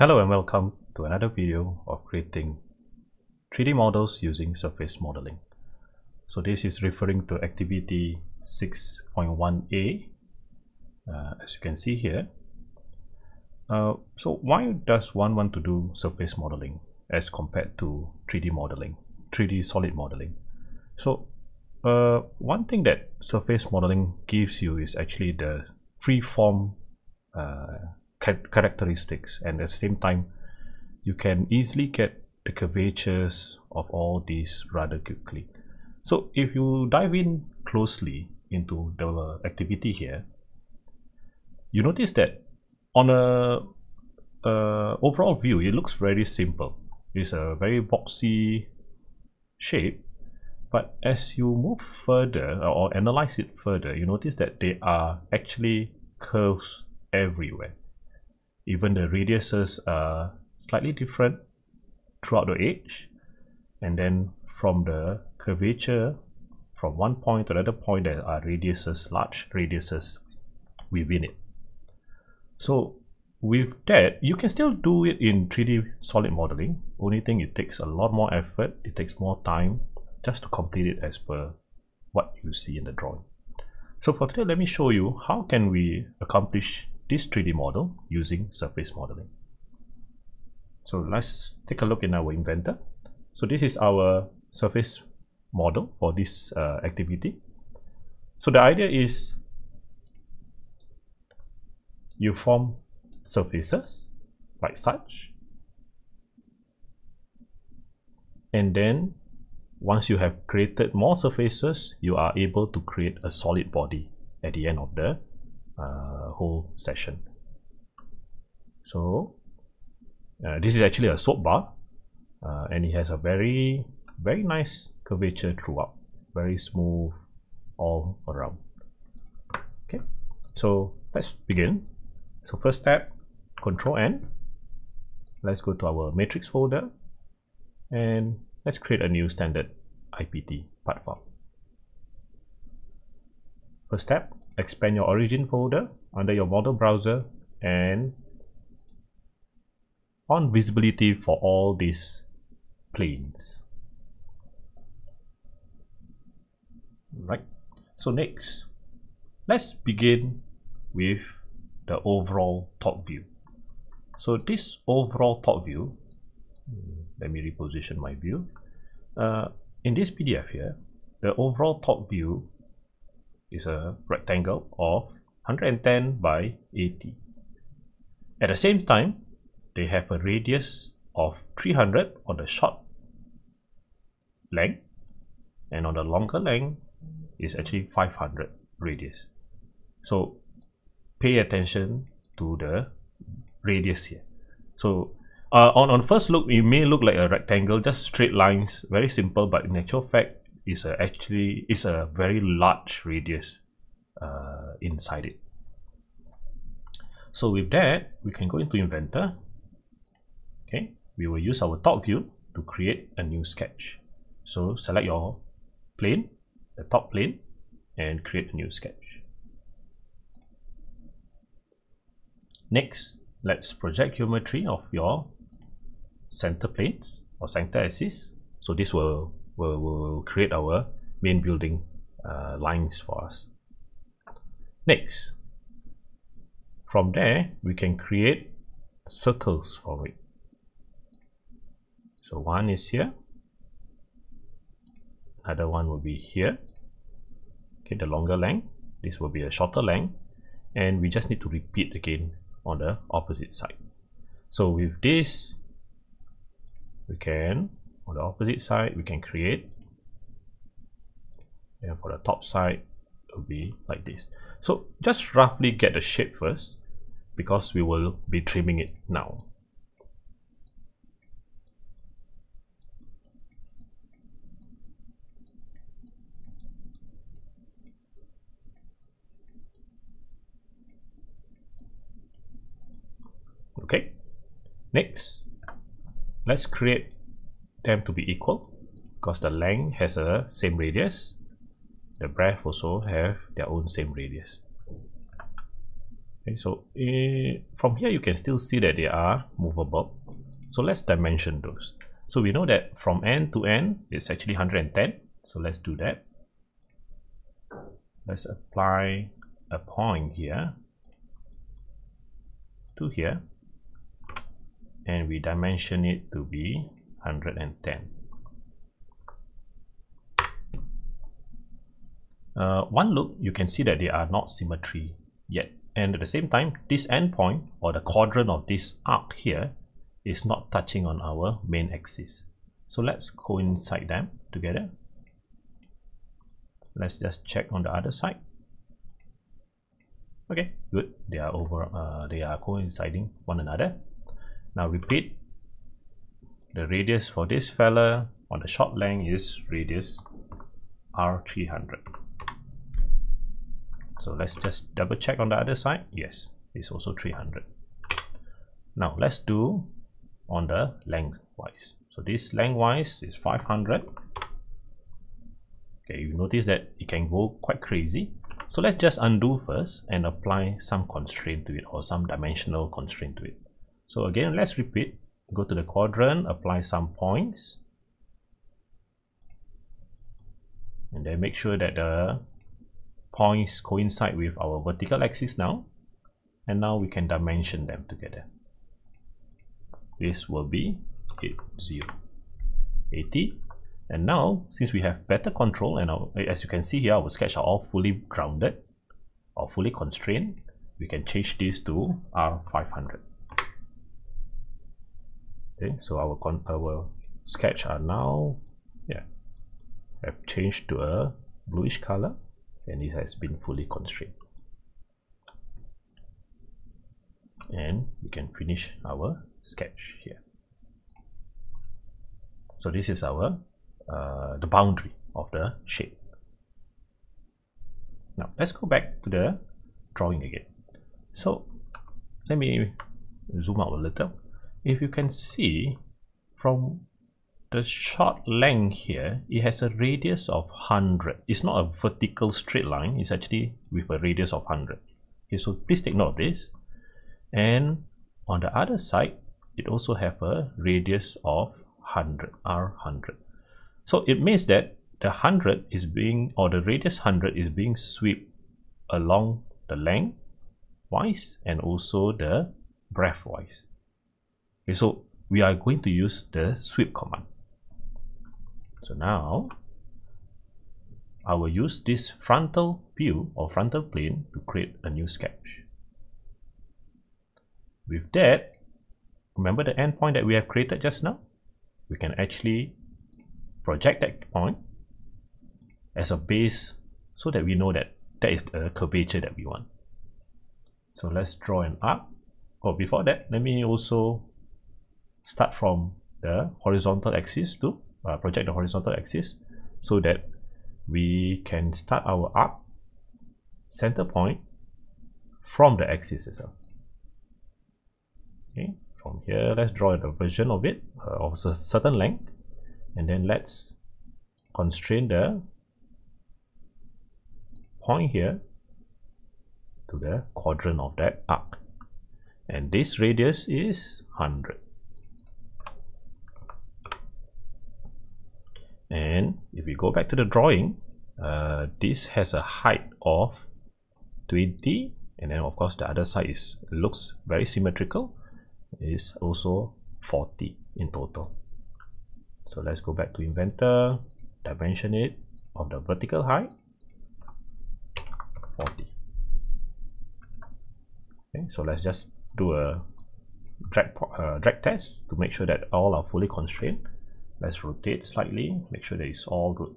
Hello and welcome to another video of creating 3D models using surface modeling. So this is referring to activity 6.1a uh, as you can see here. Uh, so why does one want to do surface modeling as compared to 3D modeling, 3D solid modeling? So uh, one thing that surface modeling gives you is actually the free form uh, characteristics and at the same time you can easily get the curvatures of all these rather quickly. So if you dive in closely into the activity here you notice that on a uh, overall view it looks very simple. It's a very boxy shape but as you move further or analyze it further you notice that there are actually curves everywhere even the radiuses are slightly different throughout the edge and then from the curvature from one point to another point there are radiuses large radiuses within it. So with that you can still do it in 3d solid modeling. Only thing it takes a lot more effort. It takes more time just to complete it as per what you see in the drawing. So for today let me show you how can we accomplish this 3D model using surface modeling. So let's take a look in our inventor. So this is our surface model for this uh, activity. So the idea is you form surfaces like such and then once you have created more surfaces you are able to create a solid body at the end of the uh, whole session. So uh, this is actually a soap bar uh, and it has a very very nice curvature throughout. Very smooth all around. Okay so let's begin. So first step control n. Let's go to our metric folder and let's create a new standard IPT part file first step expand your origin folder under your model browser and on visibility for all these planes. Right. So next let's begin with the overall top view. So this overall top view let me reposition my view. Uh, in this PDF here the overall top view is a rectangle of 110 by 80. At the same time, they have a radius of 300 on the short length and on the longer length is actually 500 radius. So pay attention to the radius here. So uh, on, on first look, it may look like a rectangle, just straight lines, very simple, but in actual fact, is a actually is a very large radius uh, inside it. So with that, we can go into Inventor. Okay, we will use our top view to create a new sketch. So select your plane, the top plane, and create a new sketch. Next, let's project geometry of your center planes or center axis. So this will will, will create our main building uh, lines for us. Next, from there, we can create circles for it. So one is here, another one will be here. Okay, the longer length, this will be a shorter length, and we just need to repeat again on the opposite side. So with this, we can on the opposite side we can create. And for the top side will be like this. So just roughly get the shape first because we will be trimming it now. Okay. Next let's create them to be equal because the length has a same radius the breadth also have their own same radius. Okay so uh, from here you can still see that they are movable. So let's dimension those. So we know that from end to end it's actually 110 so let's do that. Let's apply a point here to here and we dimension it to be 110 uh, one look you can see that they are not symmetry yet. And at the same time this endpoint or the quadrant of this arc here is not touching on our main axis. So let's coincide them together. Let's just check on the other side. Okay good. They are over uh, they are coinciding one another. Now repeat the radius for this fella on the short length is radius r300 so let's just double check on the other side. Yes it's also 300 now let's do on the lengthwise. So this lengthwise is 500 okay you notice that it can go quite crazy. So let's just undo first and apply some constraint to it or some dimensional constraint to it. So again let's repeat go to the quadrant apply some points. And then make sure that the points coincide with our vertical axis now. And now we can dimension them together. This will be 80 80 and now since we have better control and our, as you can see here our sketch are all fully grounded or fully constrained we can change this to R500 okay so our our sketch are now yeah have changed to a bluish color and it has been fully constrained. And we can finish our sketch here. So this is our uh, the boundary of the shape. Now let's go back to the drawing again. So let me zoom out a little if you can see from the short length here it has a radius of 100 it's not a vertical straight line. It's actually with a radius of 100 okay so please take note of this. And on the other side it also have a radius of 100 r100 so it means that the 100 is being or the radius 100 is being swept along the length wise and also the breadth wise okay so we are going to use the sweep command so now I will use this frontal view or frontal plane to create a new sketch. With that, remember the endpoint that we have created just now? We can actually project that point as a base so that we know that that is the curvature that we want. So let's draw an arc. Oh, before that, let me also start from the horizontal axis to uh, project the horizontal axis so that we can start our arc center point from the axis itself. Okay, from here, let's draw the version of it uh, of a certain length, and then let's constrain the point here to the quadrant of that arc. And this radius is 100. And if we go back to the drawing uh, this has a height of 20 and then of course the other side is looks very symmetrical. Is also 40 in total. So let's go back to inventor dimension it of the vertical height 40 okay so let's just do a drag uh, drag test to make sure that all are fully constrained let's rotate slightly make sure that it's all good.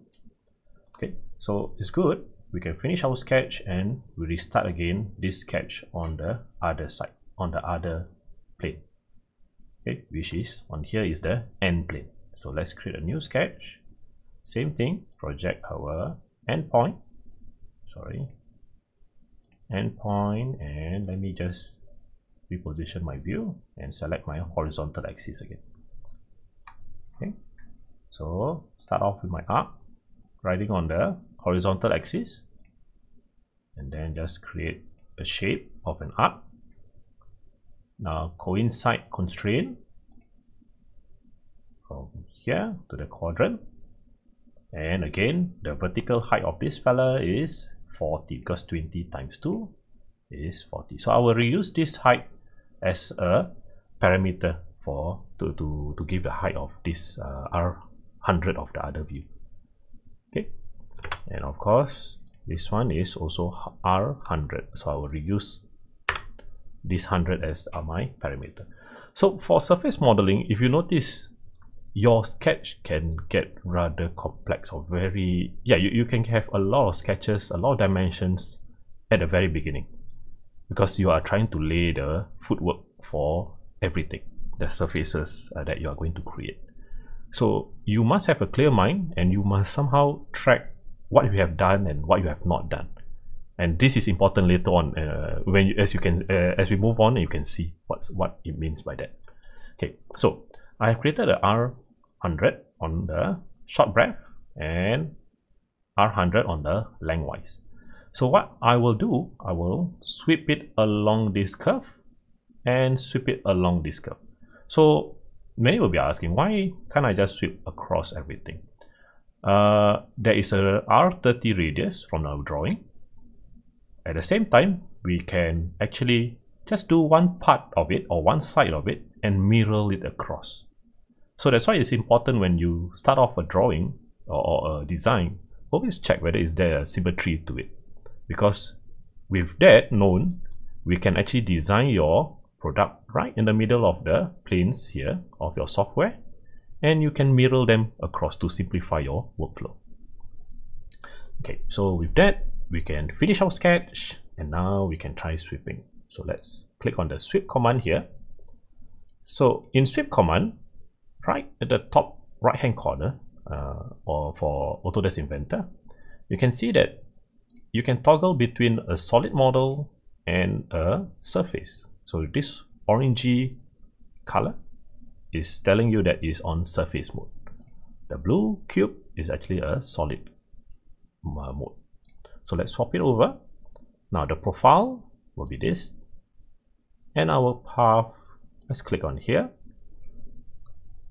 Okay so it's good. We can finish our sketch and we restart again this sketch on the other side on the other plane. Okay which is on here is the end plane. So let's create a new sketch. Same thing project our endpoint sorry. Endpoint and let me just reposition my view and select my horizontal axis again so start off with my arc riding on the horizontal axis and then just create a shape of an arc. Now coincide constraint from here to the quadrant. And again, the vertical height of this fella is 40 because 20 times 2 is 40. So I will reuse this height as a parameter for to, to, to give the height of this uh, R100 of the other view. Okay, and of course, this one is also R100. So I will reuse this 100 as my parameter. So for surface modeling, if you notice, your sketch can get rather complex or very, yeah, you, you can have a lot of sketches, a lot of dimensions at the very beginning because you are trying to lay the footwork for everything, the surfaces uh, that you are going to create. So you must have a clear mind and you must somehow track what you have done and what you have not done. And this is important later on uh, when you, as you can uh, as we move on you can see what's what it means by that. Okay so i have created a r100 on the short breath and r100 on the lengthwise. So what i will do i will sweep it along this curve and sweep it along this curve. So many will be asking why can't i just sweep across everything uh, there is a r30 radius from our drawing at the same time, we can actually just do one part of it or one side of it and mirror it across. So that's why it's important when you start off a drawing or, or a design, always check whether is there a symmetry to it. Because with that known, we can actually design your product right in the middle of the planes here of your software and you can mirror them across to simplify your workflow. Okay, so with that, we can finish our sketch and now we can try sweeping. So let's click on the sweep command here. So in sweep command, right at the top right hand corner uh, or for Autodesk Inventor, you can see that you can toggle between a solid model and a surface. So this orangey color is telling you that it's on surface mode. The blue cube is actually a solid uh, mode. So let's swap it over. Now the profile will be this. And our path, let's click on here.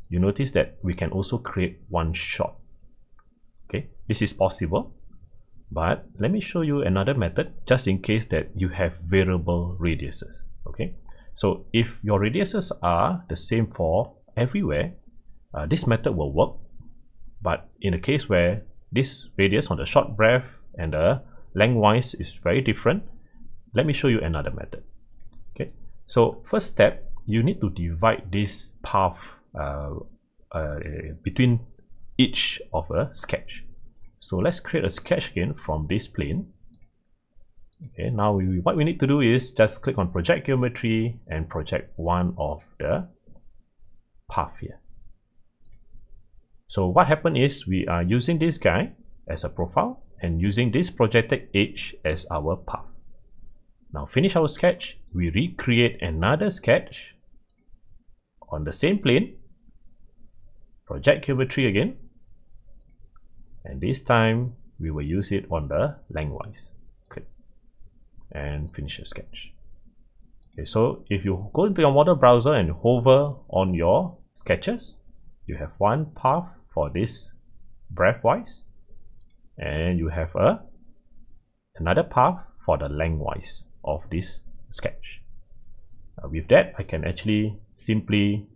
You notice that we can also create one shot. Okay, this is possible. But let me show you another method just in case that you have variable radiuses. Okay, so if your radiuses are the same for everywhere, uh, this method will work. But in a case where this radius on the short breath and the lengthwise is very different let me show you another method. Okay? So first step you need to divide this path uh, uh, between each of a sketch. So let's create a sketch again from this plane okay now we, what we need to do is just click on project geometry and project one of the path here so what happened is we are using this guy as a profile and using this projected edge as our path. Now finish our sketch, we recreate another sketch on the same plane, project geometry again, and this time we will use it on the lengthwise. And finish your sketch. Okay, so if you go into your model browser and hover on your sketches, you have one path for this breadth-wise and you have a another path for the lengthwise of this sketch. Uh, with that, I can actually simply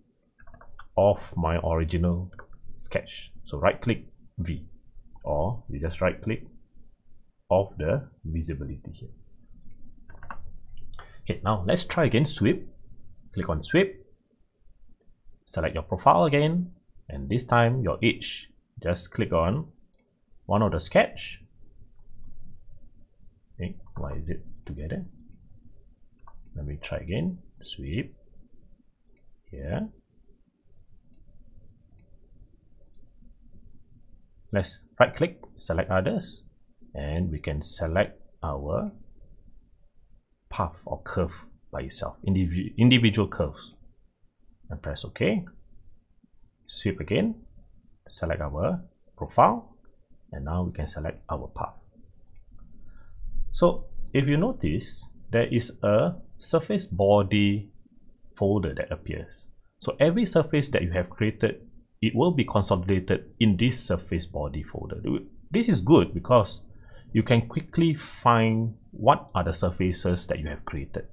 off my original sketch. So right click V or you just right click off the visibility here. Okay, now let's try again sweep. Click on sweep. Select your profile again and this time your edge. Just click on one of the sketch okay, why is it together let me try again sweep here let's right click select others and we can select our path or curve by itself individual individual curves. And press ok. Sweep again. Select our profile. And now we can select our path. So if you notice there is a surface body folder that appears. So every surface that you have created, it will be consolidated in this surface body folder. This is good because you can quickly find what are the surfaces that you have created.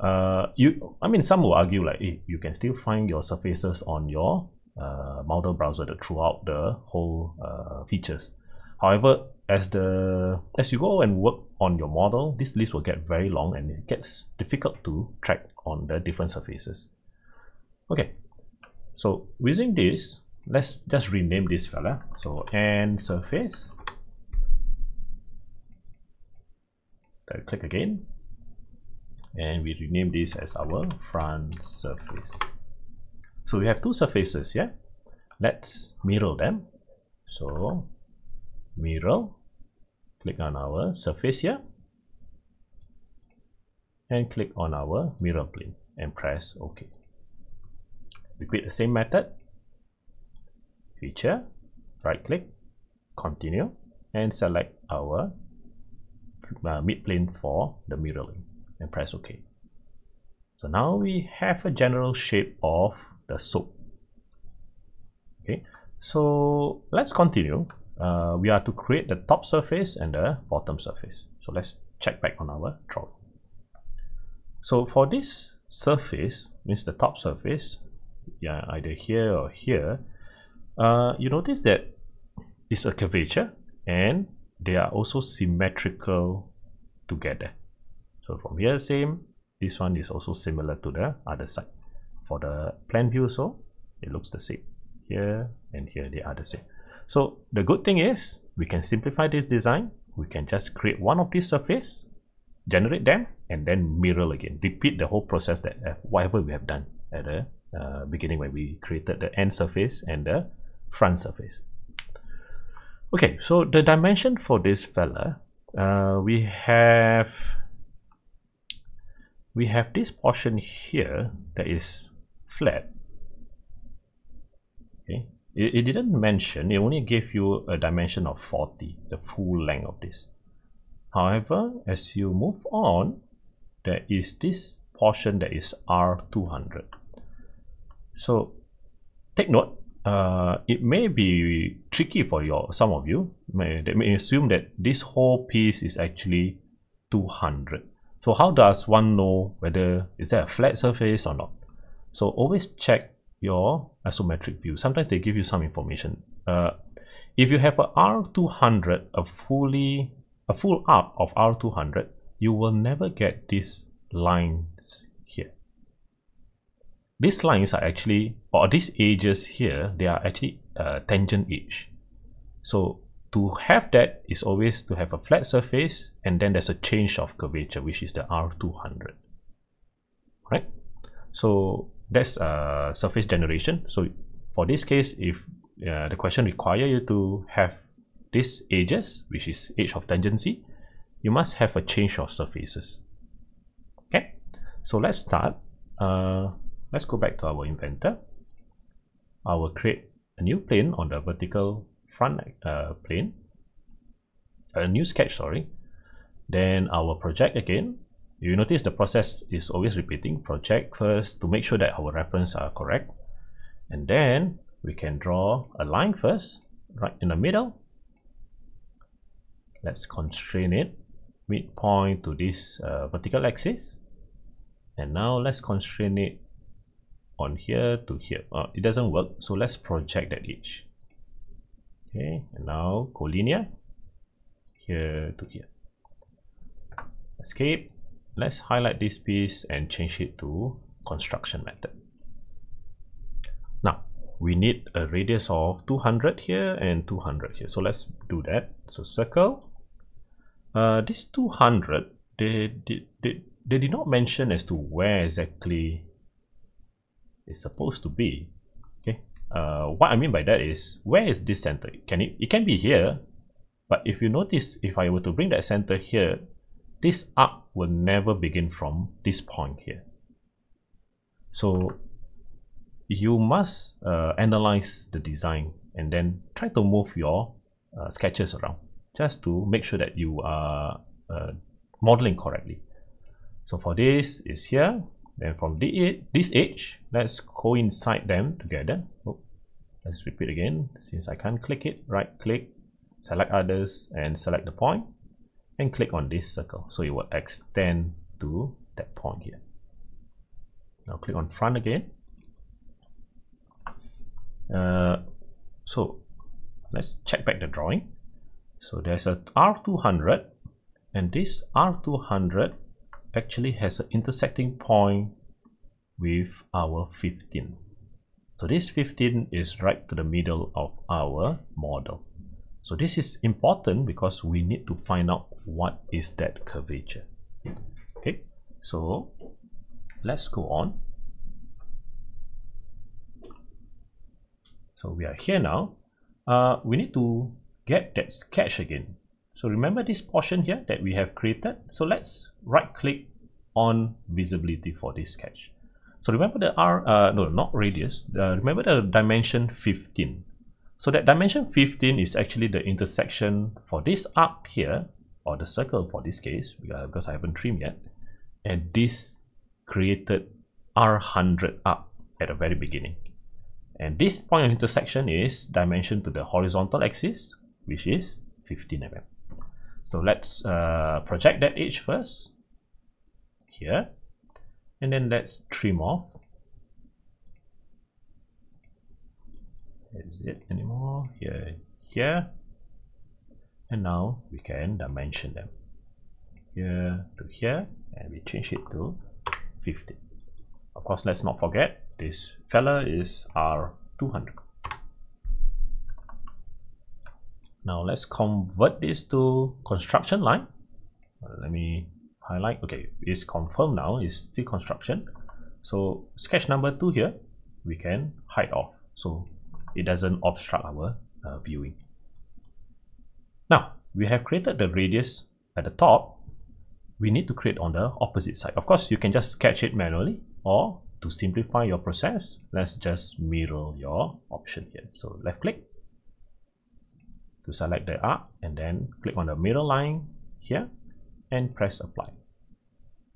Uh, you, I mean, some will argue like, hey, you can still find your surfaces on your uh, model browser throughout the whole uh, features. However, as the as you go and work on your model, this list will get very long and it gets difficult to track on the different surfaces. Okay, so using this, let's just rename this fella. So end surface. Then click again, and we rename this as our front surface. So we have two surfaces, yeah. Let's mirror them. So mirror click on our surface here and click on our mirror plane and press OK. Repeat the same method. Feature, right click, continue, and select our uh, mid plane for the mirroring and press OK. So now we have a general shape of the soap. Okay, so let's continue uh, we are to create the top surface and the bottom surface. So let's check back on our drawing. So for this surface, means the top surface, yeah, either here or here, uh, you notice that it's a curvature and they are also symmetrical together. So from here, same. This one is also similar to the other side. For the plan view, so it looks the same. Here and here, they are the same. So the good thing is we can simplify this design. We can just create one of these surface, generate them, and then mirror again. Repeat the whole process that uh, whatever we have done at the uh, beginning when we created the end surface and the front surface. Okay, so the dimension for this fella, uh, we have we have this portion here that is flat. Okay, it, it didn't mention, it only gave you a dimension of 40, the full length of this. However, as you move on, there is this portion that is R200. So take note, uh, it may be tricky for your some of you. May, they may assume that this whole piece is actually 200. So how does one know whether is there a flat surface or not? So always check your isometric view. Sometimes they give you some information. Uh, if you have a R200, a fully a full arc of R200, you will never get these lines here. These lines are actually, or these edges here, they are actually uh, tangent edge. So to have that is always to have a flat surface and then there's a change of curvature, which is the R200. Right? So that's uh, surface generation. So for this case, if uh, the question require you to have these edges, which is edge of tangency, you must have a change of surfaces. Okay, so let's start. Uh, let's go back to our inventor. I will create a new plane on the vertical front uh, plane, a new sketch, sorry. Then our project again, you notice the process is always repeating. Project first to make sure that our reference are correct. And then we can draw a line first right in the middle. Let's constrain it midpoint to this uh, vertical axis. And now let's constrain it on here to here. Uh, it doesn't work so let's project that edge. Okay and now collinear. Here to here. Escape. Let's highlight this piece and change it to construction method. Now we need a radius of 200 here and 200 here. So let's do that. So circle. Uh, this 200 they did they, they did not mention as to where exactly it's supposed to be okay uh, what I mean by that is where is this center can it it can be here but if you notice if I were to bring that center here this arc will never begin from this point here. So you must uh, analyze the design and then try to move your uh, sketches around just to make sure that you are uh, modeling correctly. so for this is here then from this edge let's coincide them together. Oh, let's repeat again. Since I can't click it right click select others and select the point and click on this circle. So it will extend to that point here. Now click on front again. Uh, so let's check back the drawing. So there's a R200 and this R200 actually has an intersecting point with our 15 so this 15 is right to the middle of our model. So this is important because we need to find out what is that curvature. Okay so let's go on. So we are here now. Uh, we need to get that sketch again so remember this portion here that we have created? So let's right click on visibility for this sketch. So remember the r uh, no not radius. Uh, remember the dimension 15 so that dimension 15 is actually the intersection for this arc here or the circle for this case because I haven't trimmed yet and this created R100 arc at the very beginning. And this point of intersection is dimension to the horizontal axis which is 15 mm so let's uh, project that edge first. Here. And then let's trim off. Is it anymore? Here here. And now we can dimension them. Here to here and we change it to 50 of course let's not forget this fella is R200 now let's convert this to construction line. Uh, let me highlight. Okay it's confirmed now. It's still construction. So sketch number two here we can hide off. So it doesn't obstruct our uh, viewing. Now we have created the radius at the top. We need to create on the opposite side. Of course you can just sketch it manually or to simplify your process let's just mirror your option here. So left click to select the arc and then click on the middle line here and press apply.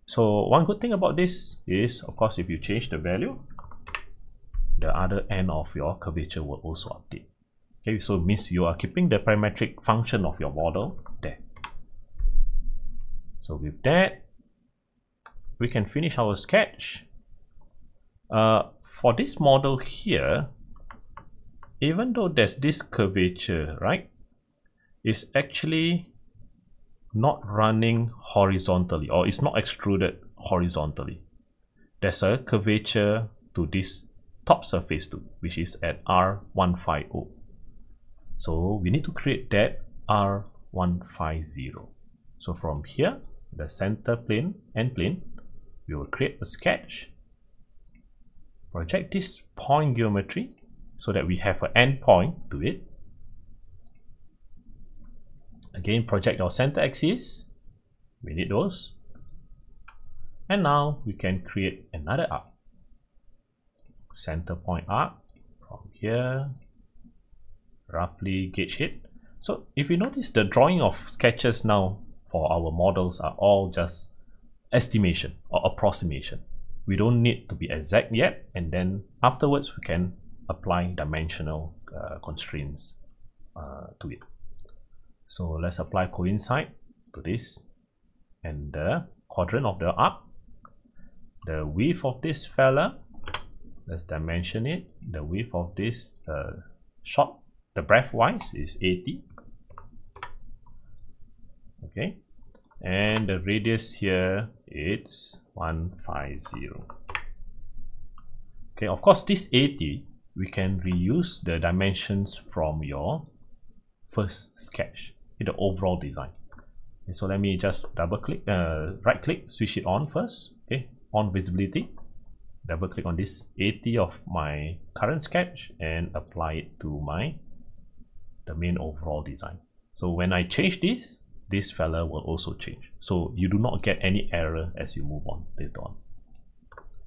So one good thing about this is of course if you change the value the other end of your curvature will also update. Okay so means you are keeping the parametric function of your model there. So with that we can finish our sketch. Uh, for this model here even though there's this curvature right it's actually not running horizontally or it's not extruded horizontally there's a curvature to this top surface too, which is at R150. So we need to create that R150. So from here, the center plane and plane, we will create a sketch, project this point geometry so that we have an endpoint to it. Again, project our center axis. We need those. And now we can create another arc. Center point arc from here. Roughly gauge it. So if you notice the drawing of sketches now for our models are all just estimation or approximation. We don't need to be exact yet and then afterwards we can apply dimensional uh, constraints uh, to it so let's apply coincide to this and the quadrant of the arc. The width of this fella let's dimension it. The width of this uh, shot the breadth wise is 80 okay. And the radius here is 150 okay of course this 80 we can reuse the dimensions from your first sketch in the overall design. Okay, so let me just double click uh, right click switch it on first okay? On visibility double click on this 80 of my current sketch and apply it to my the main overall design. So when I change this this fella will also change. So you do not get any error as you move on later on.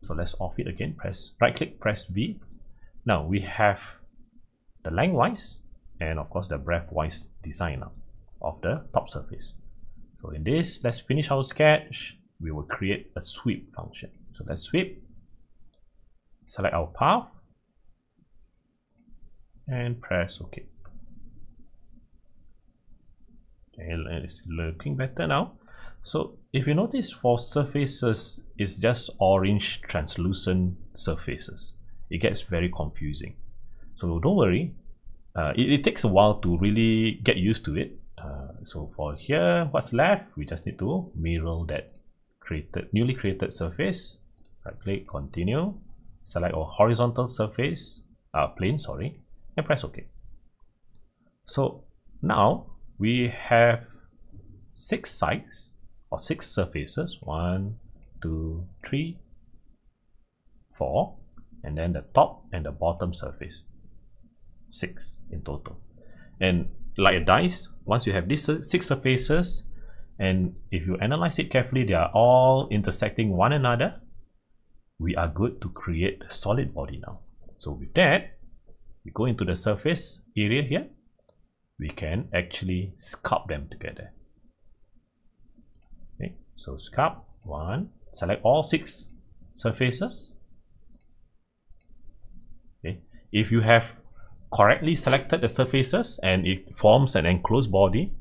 So let's off it again press right click press V. Now we have the lengthwise and of course the breadth-wise design now of the top surface so in this let's finish our sketch we will create a sweep function. So let's sweep, select our path, and press OK. And it's looking better now. So if you notice for surfaces, it's just orange translucent surfaces. It gets very confusing. So don't worry, uh, it, it, takes a while to really get used to it. So for here, what's left? We just need to mirror that created newly created surface. Right click, continue, select our horizontal surface, uh, plane, sorry, and press OK. So now we have six sides or six surfaces. One, two, three, four, and then the top and the bottom surface. Six in total. And like a dice, once you have these six surfaces, and if you analyze it carefully, they are all intersecting one another, we are good to create a solid body now. So with that, we go into the surface area here, we can actually sculpt them together. Okay, so sculpt one, select all six surfaces. Okay, if you have correctly selected the surfaces and it forms an enclosed body,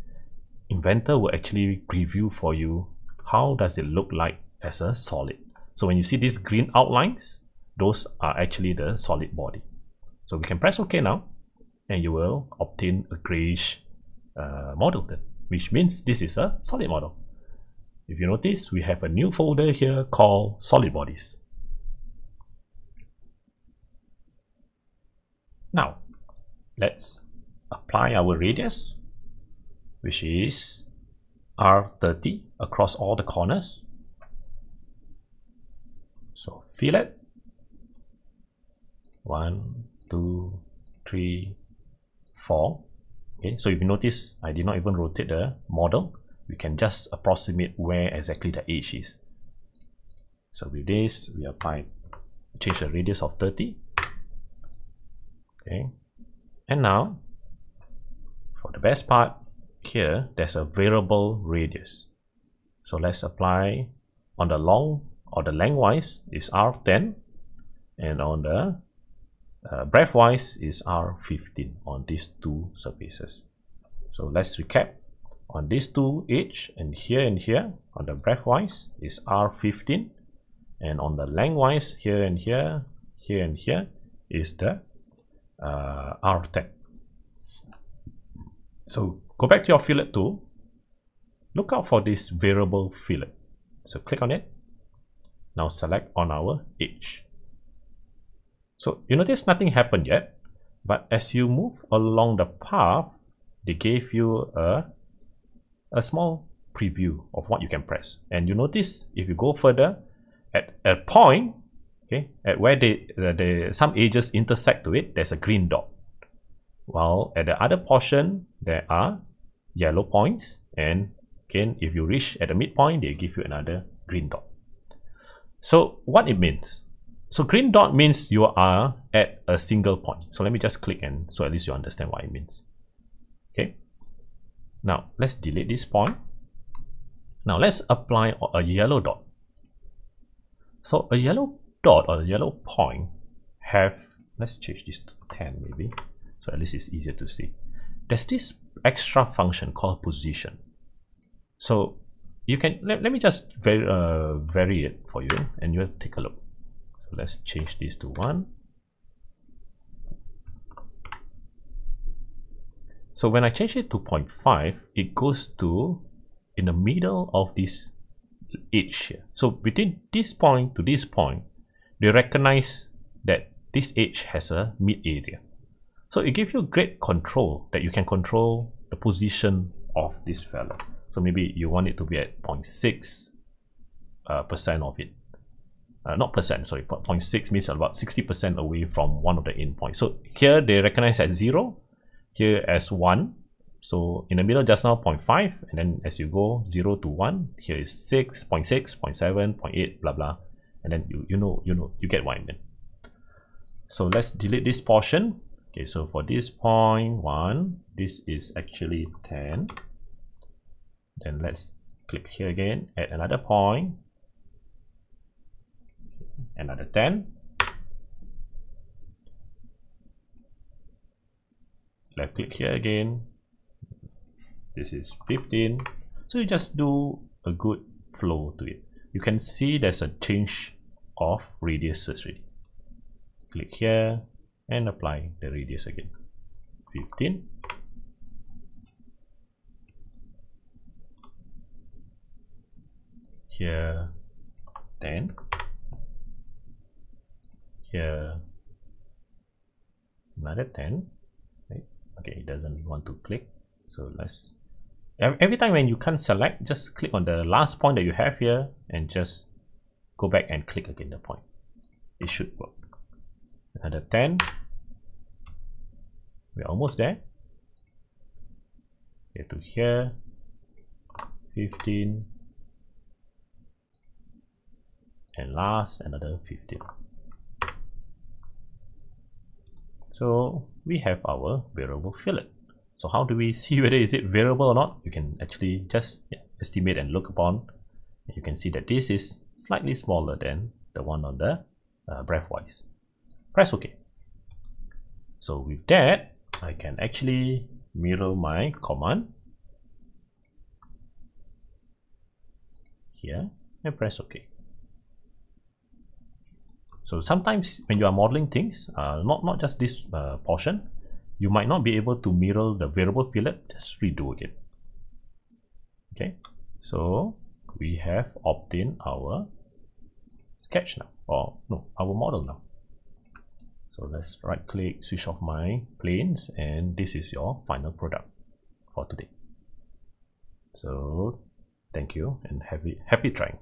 Inventor will actually preview for you how does it look like as a solid. So when you see these green outlines, those are actually the solid body. So we can press OK now and you will obtain a grayish uh, model then, which means this is a solid model. If you notice, we have a new folder here called solid bodies. Now, let's apply our radius, which is R30 across all the corners. So fillet, one, two, three, 4 okay so if you notice I did not even rotate the model. We can just approximate where exactly the edge is. So with this we apply change the radius of 30 okay and now for the best part here there's a variable radius so let's apply on the long or the lengthwise is r10 and on the uh, breadth wise is R15 on these two surfaces. So let's recap on these two edge and here and here on the breadthwise is R15 and on the lengthwise here and here, here and here is the uh, R10. So go back to your fillet tool, look out for this variable fillet. So click on it. Now select on our edge. So you notice nothing happened yet, but as you move along the path, they gave you a, a small preview of what you can press. And you notice if you go further, at a point, okay, at where they, uh, the, the, some edges intersect to it, there's a green dot. While at the other portion, there are yellow points. And again, if you reach at the midpoint, they give you another green dot. So what it means, so green dot means you are at a single point. So let me just click and so at least you understand what it means. Okay. Now let's delete this point. Now let's apply a yellow dot. So a yellow dot or a yellow point have, let's change this to 10 maybe. So at least it's easier to see. There's this extra function called position. So you can, let, let me just vary, uh, vary it for you and you'll take a look so let's change this to 1 so when I change it to 0.5 it goes to in the middle of this edge here so between this point to this point they recognize that this edge has a mid area so it gives you great control that you can control the position of this fellow so maybe you want it to be at 0.6 uh, percent of it uh, not percent, sorry, 0.6 means about 60% away from one of the endpoints. So here they recognize as 0, here as 1. So in the middle just now 0.5 and then as you go 0 to 1, here is 6, 0.6, 0.7, 0.8, blah blah. And then you, you know, you know, you get what I mean. So let's delete this portion. Okay, so for this point 1, this is actually 10. Then let's click here again, add another point, another 10 left click here again this is 15 so you just do a good flow to it you can see there's a change of radiuses really click here and apply the radius again. 15 here 10 here another 10 right? okay it doesn't want to click so let's every time when you can't select just click on the last point that you have here and just go back and click again the point. It should work. Another 10 we're almost there. Here to here. 15 and last another 15 so we have our variable fillet. So how do we see whether is it variable or not? You can actually just yeah, estimate and look upon. You can see that this is slightly smaller than the one on the uh, wise press ok so with that I can actually mirror my command. Here and press ok so sometimes when you are modeling things, uh, not, not just this uh, portion, you might not be able to mirror the variable fillet, just redo again. Okay, so we have obtained our sketch now, or no, our model now. So let's right click, switch off my planes, and this is your final product for today. So thank you and happy, happy trying.